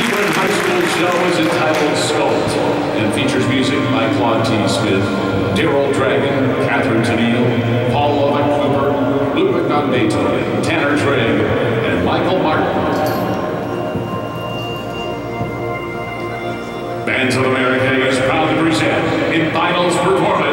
Hebron High School show is entitled Sculpt and features music by Claude T. Smith, Daryl Dragon, Catherine Tennille, Paul Lovatt Cooper, Ludwig van Beethoven, Tanner Trigg, and Michael Martin. Bands of America is proud to present in finals performance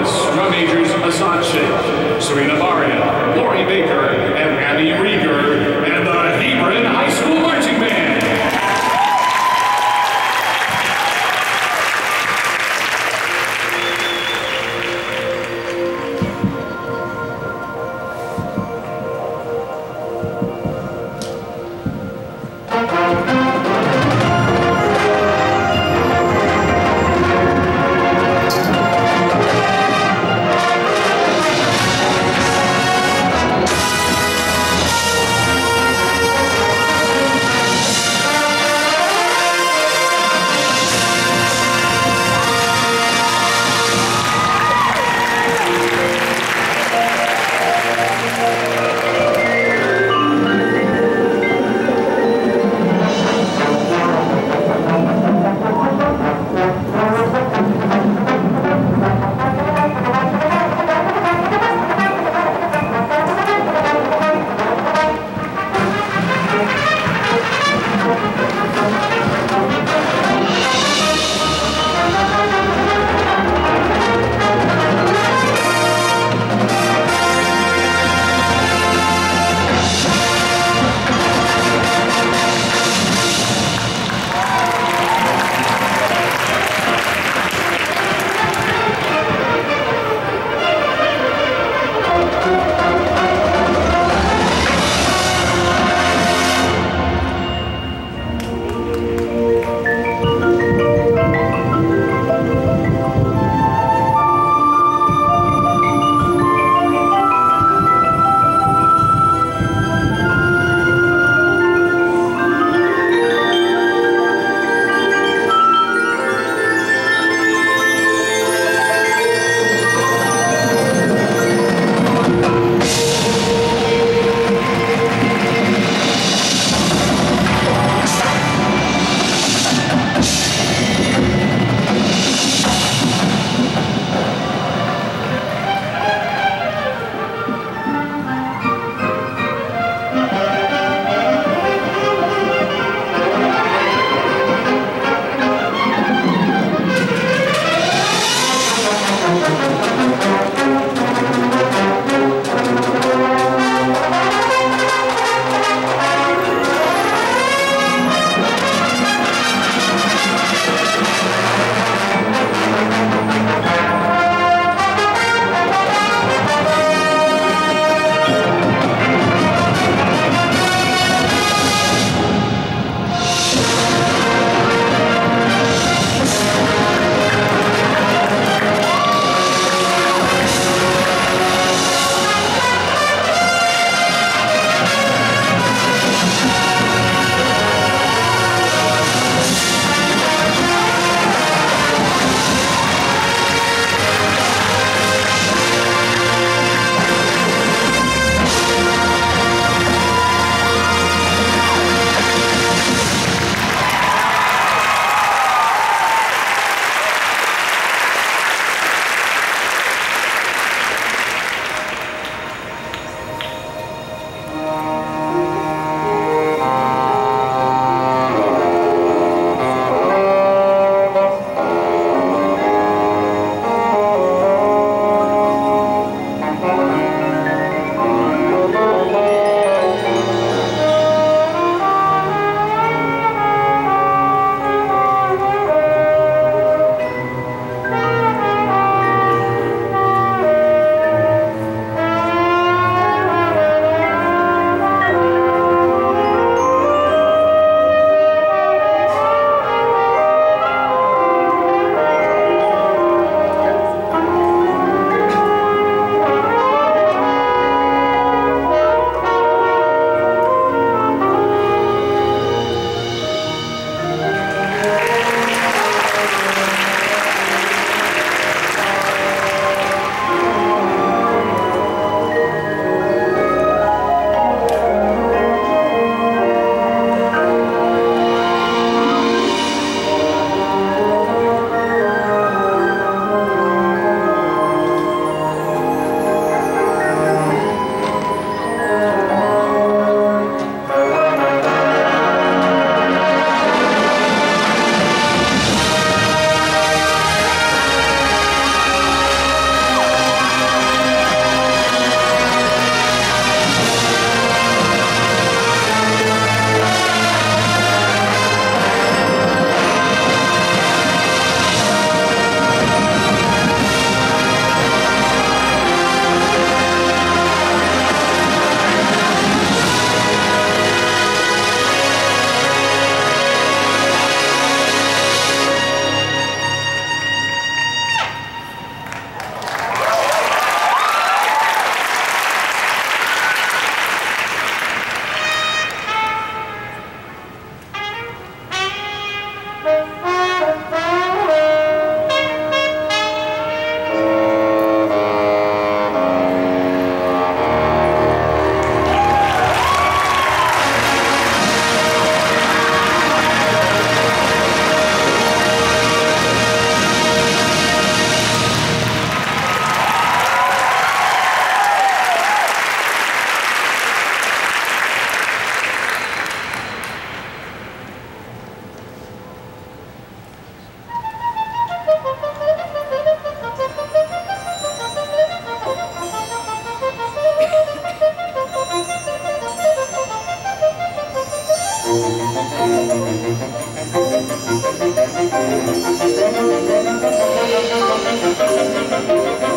Música